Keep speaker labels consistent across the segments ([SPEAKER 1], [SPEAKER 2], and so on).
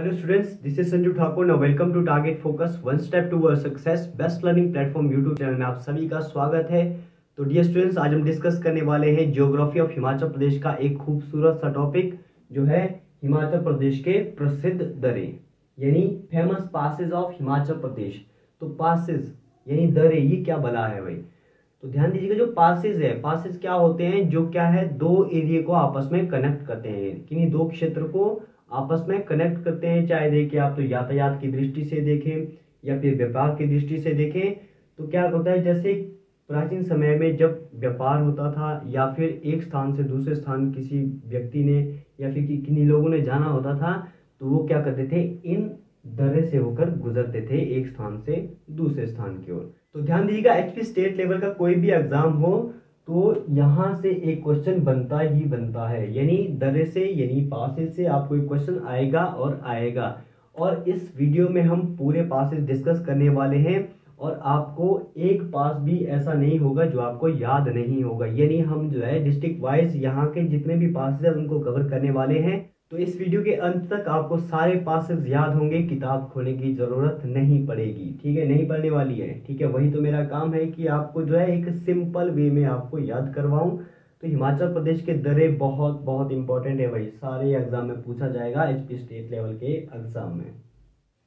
[SPEAKER 1] Hello students, this is Sanju Thakur. Now welcome to Target Focus, one step towards success, best learning platform YouTube channel में आप सभी का स्वागत है। तो डियर स्टूडेंट्स आज हम डिस्कस करने वाले हैं ज्योग्राफी ऑफ़ हिमाचल प्रदेश का एक खूबसूरत सा टॉपिक जो है हिमाचल प्रदेश के प्रसिद्ध दरे यानी famous passes of Himachal Pradesh तो पासेज यानी दरे ये क्या बला है भाई? तो ध्यान दीजिएगा जो पासेज है पासिस क्या होते हैं जो क्या है दो एरिए को आपस में कनेक्ट करते हैं किन्हीं दो क्षेत्र को आपस में कनेक्ट करते हैं, चाहे देखिए आप तो यातायात की दृष्टि से देखें या फिर व्यापार की दृष्टि से देखें तो क्या होता है, जैसे प्राचीन समय में जब व्यापार होता था या फिर एक स्थान से दूसरे स्थान किसी व्यक्ति ने या फिर किन्हीं लोगों ने जाना होता था तो वो क्या करते थे, इन दरे से होकर गुजरते थे एक स्थान से दूसरे स्थान की ओर। तो ध्यान दीजिएगा एचपी स्टेट लेवल का कोई भी एग्ज़ाम हो तो यहाँ से एक क्वेश्चन बनता ही बनता है। यानी दरे से, यानी पासेज से आपको एक क्वेश्चन आएगा और आएगा। और इस वीडियो में हम पूरे पासेज डिस्कस करने वाले हैं और आपको एक पास भी ऐसा नहीं होगा जो आपको याद नहीं होगा। यानी हम जो है डिस्ट्रिक्ट वाइज यहाँ के जितने भी पासेज हैं उनको कवर करने वाले हैं। तो इस वीडियो के अंत तक आपको सारे पासेज याद होंगे, किताब खोलने की ज़रूरत नहीं पड़ेगी, ठीक है? नहीं पढ़ने वाली है, ठीक है? वही तो मेरा काम है कि आपको जो है एक सिंपल वे में आपको याद करवाऊं। तो हिमाचल प्रदेश के दरे बहुत बहुत इंपॉर्टेंट है भाई। सारे एग्ज़ाम में पूछा जाएगा एच स्टेट लेवल के एग्ज़ाम में।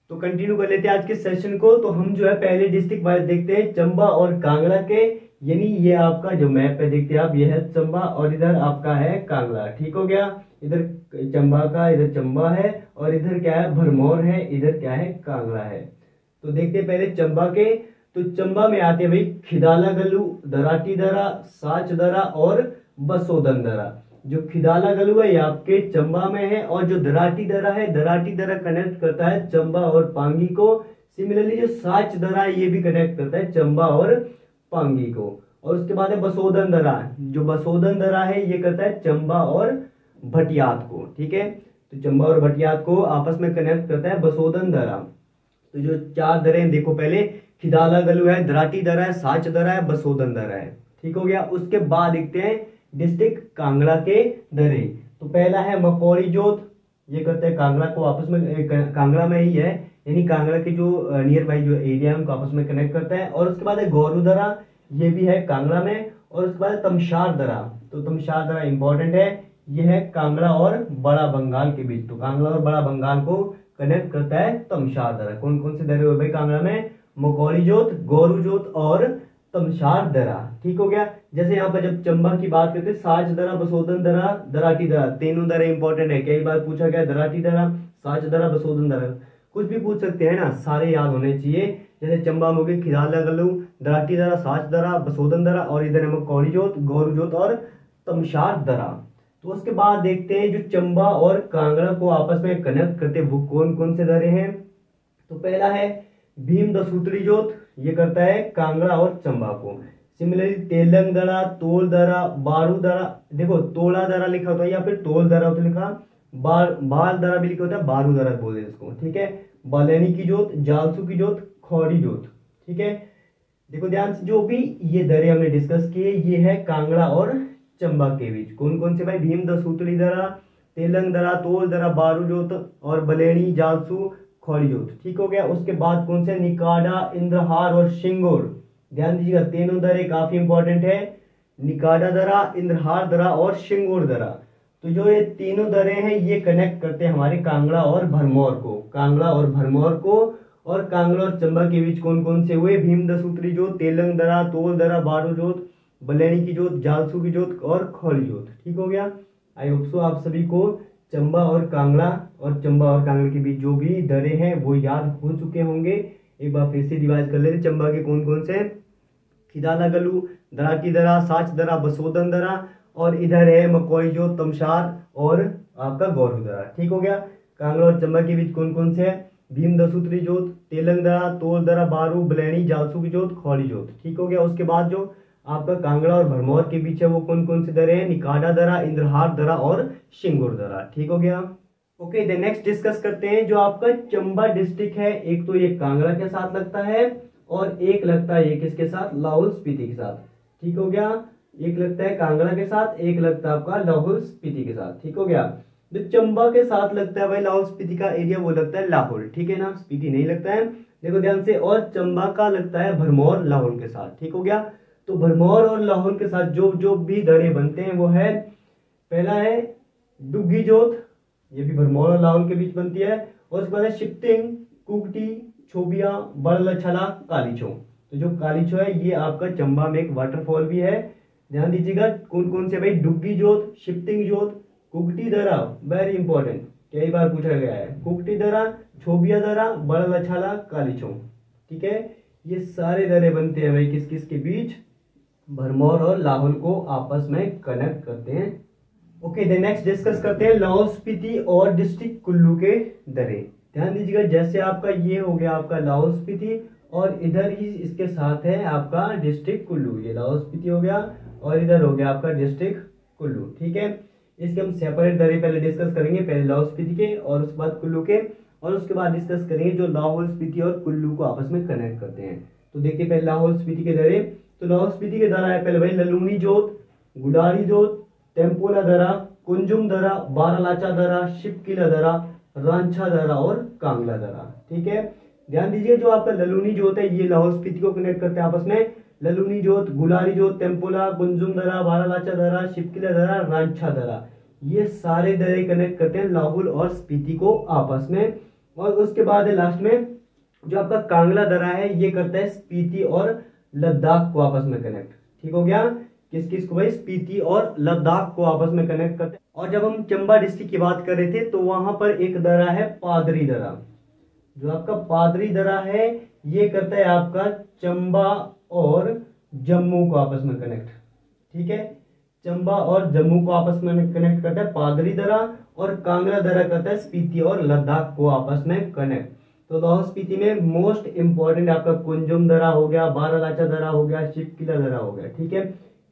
[SPEAKER 1] तो कंटिन्यू कर लेते हैं आज के सेशन को। तो हम जो है पहले डिस्ट्रिक्ट वाइज देखते हैं, चंबा और कांगड़ा के। यानी ये आपका जो मैप है, देखते हैं आप, ये है चंबा और इधर आपका है कांगड़ा, ठीक हो गया? इधर चंबा का, इधर चंबा है और इधर क्या है? भरमौर है, इधर क्या है? कांगड़ा है। तो देखते पहले चंबा के। तो चंबा में आते हैं भाई खिदाला गलू दराटी दरा, साच दरा और बसोदन दरा। जो खिदाला गलू है, ये आपके चंबा में है और जो दराटी दरा है, दराटी दरा कनेक्ट करता है चंबा और पांगी को। सिमिलरली जो साच दरा है, ये भी कनेक्ट करता है चंबा और पांगी को। और उसके बाद है बसोदन दरा। जो बसोदन दरा है, ये करता है चंबा और भटियात को ठीक है? तो चंबा और भटियात को आपस में कनेक्ट करता है बसोदन दरा। तो जो चार दरे देखो पहले, खिदाला गलू है, दराटी दरा है, साच दरा है, बसोदन दरा है। ठीक हो गया? उसके बाद देखते हैं डिस्ट्रिक्ट कांगड़ा के दरे। तो पहला है मकौड़ी जोत, ये करते हैं कांगड़ा को आपस में कांगड़ा में ही है, यानी कांगड़ा के जो नियर बाई जो एरिया है, उनको आपस में कनेक्ट करता है। और उसके बाद है गौरू दरा, ये भी है कांगड़ा में। और उसके बाद तमशार दरा। तो तमशार दरा इंपॉर्टेंट है। ये है कांगड़ा और बड़ा बंगाल के बीच। तो कांगड़ा और बड़ा बंगाल को कनेक्ट करता है तमशार दरा। कौन कौन से दरे हुए भाई कांगड़ा में? मकौड़ी जोत गोरू जोत और तमशार दरा। ठीक हो गया? जैसे यहाँ पर जब चंबा की बात करते साज दरा, बसोदन दरा दराटी दरा। तीनों दरा इंपॉर्टेंट है। कई बार पूछा गया दराटी दरा, साज दरा, बसोदन दरा। कुछ भी पूछ सकते हैं ना, सारे याद होने चाहिए। जैसे चंबा मुगी खिदाला गलू दराटी दरा साच दरा बसोदन दरा और इधर है कौड़ी जोत गौरू जोत और तमशार दरा। तो उसके बाद देखते हैं जो चंबा और कांगड़ा को आपस में कनेक्ट करते वो कौन कौन से दरे हैं? तो पहला है भीम दसूत्री जोत, ये करता है कांगड़ा और चंबा को। सिमिलरली तेलंग दरा तोल दरा बारू दरा देखो तोला दरा लिखा होता है, या फिर तोल दरा होता लिखा, बाल बाल दरा भी लिखा होता है बारू दरा बोलते हैं इसको, ठीक है? बालैनी की जोत, जालसू की जोत खौड़ी जोत, ठीक है? देखो, ध्यान से जो भी ये दरे हमने डिस्कस किए, ये है कांगड़ा और चंबा के बीच। कौन कौन से भाई? भीम दसूतरी दरा, तेलंग दरा, तोल दरा बारू जोत और बलेनी जालसू खौड़ी जोत ठीक हो गया? उसके बाद कौन से? निकाडा, इंद्रहार और शिंगोर। ध्यान दीजिएगा, तीनों दरे काफ़ी इंपॉर्टेंट है। निकाडा दरा, इंद्रहार दरा और शिंगोर दरा। तो जो ये तीनों दरे हैं, ये कनेक्ट करते हैं हमारे कांगड़ा और भरमौर को। कांगड़ा और भरमौर को और कांगड़ा और चंबा के बीच कौन कौन से हुए? भीम दसूत्री जोत, तेलंग दरा, तोल दरा बारू जोत बलैनी की जोत, जालसू की जोत और खौली जोत। ठीक हो गया? आई होप सो आप सभी को चंबा और कांगड़ा और चंबा और कांगड़ा के बीच जो भी दरे हैं, वो याद हो चुके होंगे। एक बार फिर से डिवाइड कर लेते चंबा के कौन कौन से खिदाला गलू दराटी दरा, साच दरा, बसोदन दरा और इधर है मकोई जो तमशार और आपका गौरव दरा। ठीक हो गया? कांगड़ा और चंबा के बीच कौन कौन से है? भीम दसूत्री जोत, तेलंग दरा, तोल दरा, बारू, बलैनी, जालसू की जोत, खौली जोत। ठीक हो गया? उसके बाद जो आपका कांगड़ा और भरमौर के बीच है वो कौन कौन से दरे हैं? निकाडा दरा, इंद्रहार दरा और शिंगुर दरा। ठीक हो गया? ओके देन नेक्स्ट डिस्कस करते हैं जो आपका चंबा डिस्ट्रिक्ट है। एक तो ये कांगड़ा के साथ लगता है और एक लगता है ये किसके साथ? लाहौल स्पीति के साथ। ठीक हो गया? एक लगता है कांगड़ा के साथ, एक लगता है आपका लाहौल स्पीति के साथ। ठीक हो गया? जो चंबा के साथ लगता है भाई लाहौल स्पीति का एरिया वो लगता है लाहौल। ठीक है ना? स्पीति नहीं लगता है। देखो ध्यान से, और चंबा का लगता है भरमौर लाहौल के साथ। ठीक हो गया? तो भरमौर और लाहौल के साथ जो जो भी दरे बनते हैं, वो है, पहला है डुग्गी जोत, ये भी भरमौर और लाहौल के बीच बनती है, और उसके बाद है शिफ्टिंग, कुकटी, छोबिया, बड़लछला, कालीचो। तो जो कालीचो है, ये आपका चंबा में एक वाटरफॉल भी है। ध्यान दीजिएगा कौन कौन से भाई? डुग्गी जोत, शिफ्टिंग जोत, कुकटी दरा वेरी इंपॉर्टेंट कई बार पूछा गया है, कुकटी दरा छोबिया दरा बड़लछला, कालीचो। ठीक है? ये सारे दरे बनते हैं भाई किस किस के बीच? भरमौर और लाहौल को आपस में कनेक्ट करते हैं। ओके देन नेक्स्ट डिस्कस करते हैं लाहौल स्पीति और डिस्ट्रिक्ट कुल्लू के दरे। ध्यान दीजिएगा, जैसे आपका ये हो गया आपका लाहौल स्पीति और इधर ही इसके साथ है आपका डिस्ट्रिक्ट कुल्लू। ये लाहौल स्पीति हो गया और इधर हो गया आपका डिस्ट्रिक्ट कुल्लू, ठीक है? इसके हम सेपरेट दरे पहले डिस्कस करेंगे, पहले लाहौल स्पीति के और उसके बाद कुल्लू के और उसके बाद डिस्कस करेंगे जो लाहौल स्पीति और कुल्लू को आपस में कनेक्ट करते हैं। तो देखते पहले लाहौल स्पीति के दरे। तो लाहौल स्पीति के दरा है पहले भाई ललूनी जोत, गुडारी जोत, टेम्पोला दरा कुंजुम दरा बारालाचा दरा शिपकिला दरा रांछा दरा और कांगला दरा ठीक है? ध्यान दीजिए जो आपका ललूनी जोत है, ये लाहौल स्पीति को कनेक्ट करते हैं आपस में। ललूनी जोत गुलारी जोत, टेम्पोला, कुंजुम दरा बारालाचा दरा शिपकिला दरा रांछा दरा ये सारे दरे कनेक्ट करते हैं लाहौल और स्पीति को आपस में। और उसके बाद है लास्ट में, जो आपका कांगला दरा है, ये करता है स्पीति और लद्दाख को आपस में कनेक्ट ठीक हो गया? किस किस को भाई? स्पीति और लद्दाख को आपस में कनेक्ट करते और जब हम चंबा डिस्ट्रिक्ट की बात कर रहे थे तो वहाँ पर एक दरा है, पादरी दरा। जो आपका पादरी दरा है, ये करता है आपका चंबा और जम्मू को आपस में कनेक्ट ठीक है? चंबा और जम्मू को आपस में कनेक्ट करता है, पादरी दरा, और कांगड़ा दरा करता है, स्पीति और लद्दाख को आपस में कनेक्ट तो लाहौल स्पीति में मोस्ट इंपॉर्टेंट आपका कुंजुम दरा हो गया बारालाचा दरा हो गया शिपकिला दरा हो गया, ठीक है?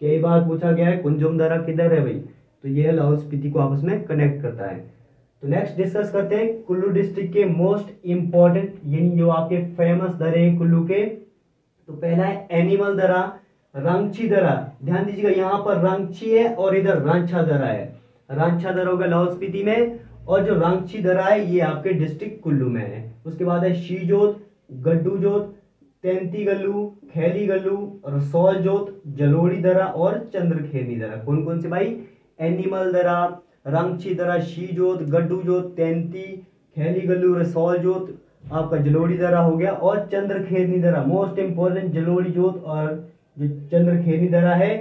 [SPEAKER 1] कई बार पूछा गया है कुंजुम दरा किधर है भाई? तो यह लाहौल स्पीति को आपस में कनेक्ट करता है। तो नेक्स्ट डिस्कस करते हैं कुल्लू डिस्ट्रिक्ट के मोस्ट इंपॉर्टेंट यानी जो आपके फ़ेमस दरे हैं कुल्लू के। तो पहला है एनिमल दरा रंगची दरा। ध्यान दीजिएगा, यहाँ पर रंगची है और इधर रांछा दरा है। रांछा दरा होगा लाहौल स्पीति में, और जो रांची दरा है, ये आपके डिस्ट्रिक्ट कुल्लू में है। उसके बाद है शीजोत गड्डू जोत तेंती गल्लू खैली गल्लू रसौल जोत जलोड़ी दरा और चंद्रखेनी दरा। कौन कौन से भाई? एनिमल दरा, रंगची दरा शी जोत गड्डू जोत तेंती खैली गल्लू रसौल जोत आपका जलोड़ी दरा हो गया और चंद्रखेनी दरा। मोस्ट इंपॉर्टेंट जलोड़ी जोत और जो चंद्रखेनी दरा है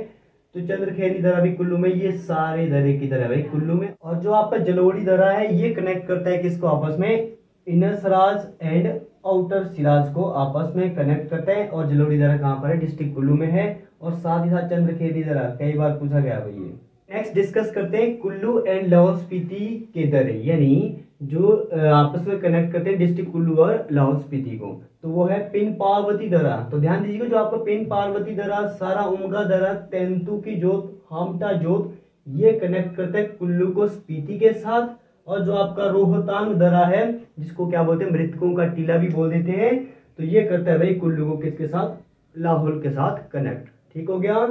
[SPEAKER 1] तो चंद्रखेनी दरा भी कुल्लू में, ये सारे दरे की तरह भाई कुल्लू में। और जो आपका जलोड़ी दरा है, ये कनेक्ट करता है किसको? आपस में inner Seraj and outer Seraj को आपस में कनेक्ट करते हैं और जलोड़ी दरा कहाँ पर है? डिस्ट्रिक्ट कुल्लू में है और साथ ही साथ चंद्रखेनी दरा कई बार पूछा गया भाई ये। नेक्स्ट डिस्कस करते हैं कुल्लू एंड लाहौल स्पीति के दरे यानी जो आपस में कनेक्ट करते हैं डिस्ट्रिक्ट कुल्लू और लाहौल स्पीति को। तो वो है पिन पार्वती दरा तो ध्यान दीजिएगा जो आपका पिन पार्वती दरा सारा उमगा दरा तेंतु की जोत, हामटा जोत, ये कनेक्ट करते हैं कुल्लू को स्पीति के साथ। और जो आपका रोहतांग दरा है, जिसको क्या बोलते हैं, मृतकों का टीला भी बोल देते हैं तो ये करता है भाई कुल्लू को किसके साथ लाहौल के साथ कनेक्ट ठीक हो गया?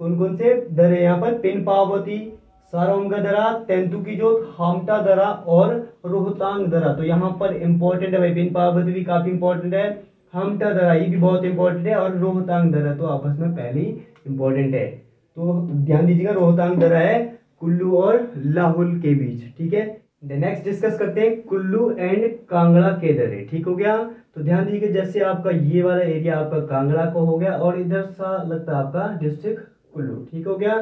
[SPEAKER 1] कौन कौन से दरे यहाँ पर? पिन पार्वती सारोंगा दरा तेंतु की जोत, हामटा दरा और रोहतांग दरा। तो यहाँ पर इंपॉर्टेंट है भाई, पिन पार्वती भी काफ़ी इंपॉर्टेंट है, हमटा दरा ये भी बहुत इंपॉर्टेंट है और रोहतांग दरा तो आपस में पहले ही इंपॉर्टेंट है। तो ध्यान दीजिएगा, रोहतांग दरा है कुल्लू और लाहौल के बीच। ठीक है? नेक्स्ट डिस्कस करते हैं कुल्लू एंड कांगड़ा के दरे ठीक हो गया? तो ध्यान दीजिए, जैसे आपका ये वाला एरिया आपका कांगड़ा को हो गया और इधर सा लगता है आपका डिस्ट्रिक्ट कुल्लू। ठीक हो गया?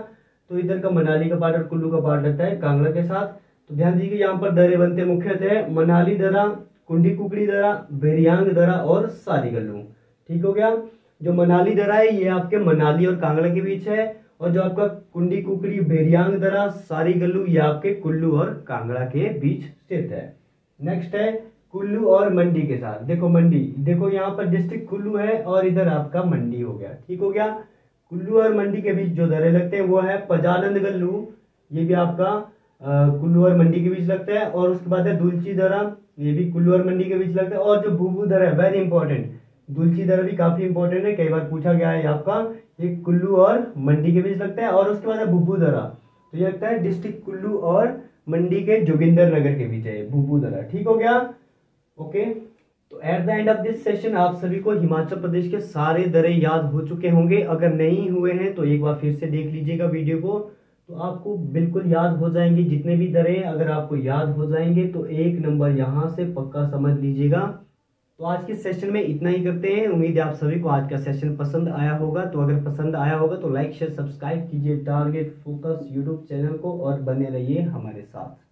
[SPEAKER 1] तो इधर का मनाली का पार्ट और कुल्लू का पार्ट लगता है कांगड़ा के साथ। तो ध्यान दीजिए, यहाँ पर दरे बनते मुख्यतः मनाली दरा, कुंडी कुकड़ी दरा, बेरियांग दरा और सारी ठीक हो गया? जो मनाली दरा है, ये आपके मनाली और कांगड़ा के बीच है। और जो आपका कुंडी कुकड़ी, बेरियांग दरा, सारी गल्लू ये आपके कुल्लू और कांगड़ा के बीच स्थित है। नेक्स्ट है कुल्लू और मंडी के साथ। देखो मंडी, देखो यहाँ पर डिस्ट्रिक्ट कुल्लू है और इधर आपका मंडी हो गया। ठीक हो गया? कुल्लू और मंडी के बीच जो दरे लगते हैं वो है पजानंद गल्लू। ये भी आपका कुल्लू और मंडी के बीच लगता है। और उसके बाद है दुलची दरा। ये भी कुल्लू और मंडी के बीच लगता है। और जो भूभू दरा है वेरी इंपॉर्टेंट दुलची दरा भी काफ़ी इंपॉर्टेंट है। कई बार पूछा गया है आपका ये कुल्लू और मंडी के बीच लगता है और उसके बाद है भूभू दरा। तो ये लगता है डिस्ट्रिक्ट कुल्लू और मंडी के जोगिंदर नगर के बीच है भूपू दरा। ठीक हो गया? ओके तो at the end of this session आप सभी को हिमाचल प्रदेश के सारे दरे याद हो चुके होंगे। अगर नहीं हुए हैं तो एक बार फिर से देख लीजिएगा वीडियो को। तो आपको बिल्कुल याद हो जाएँगे जितने भी दरे। अगर आपको याद हो जाएँगे तो एक नंबर यहाँ से पक्का समझ लीजिएगा। तो आज के सेशन में इतना ही करते हैं। उम्मीद है आप सभी को आज का सेशन पसंद आया होगा। तो अगर पसंद आया होगा तो लाइक शेयर सब्सक्राइब कीजिए। टारगेट फोकस यूट्यूब चैनल को और बने रहिए हमारे साथ।